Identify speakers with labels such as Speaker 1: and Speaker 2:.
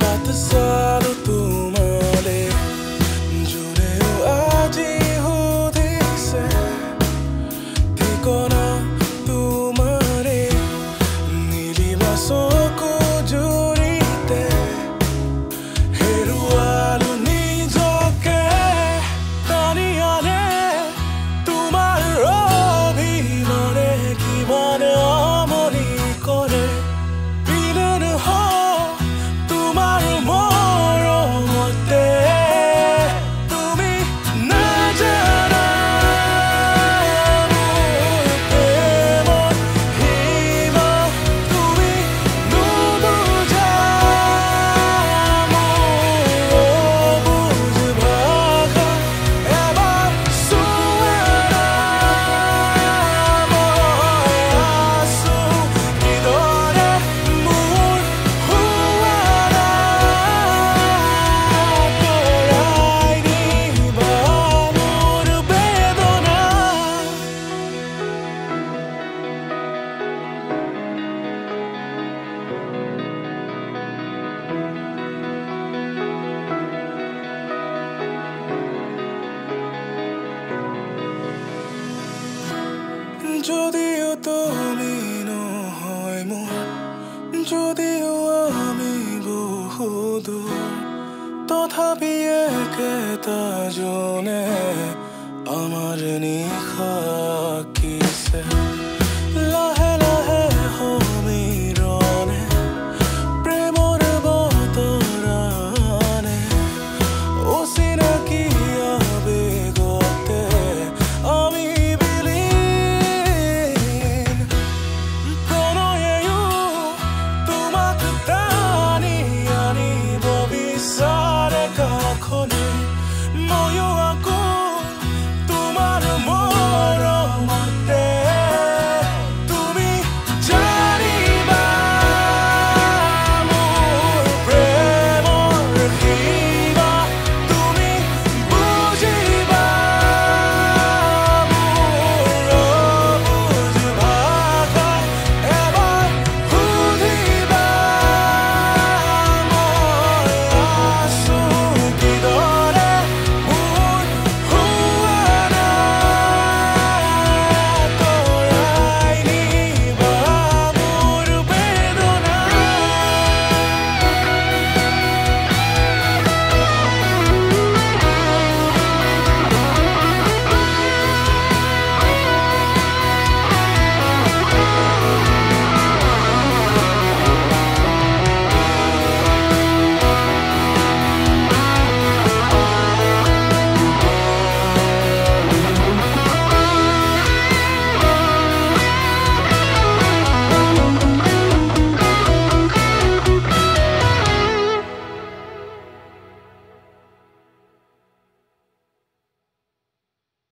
Speaker 1: not the sun. যদিও তুমি নহয় মোৰ যদিও আমি বহুদূৰ তথাপি একেটা জনে আমাৰ নিশাকি।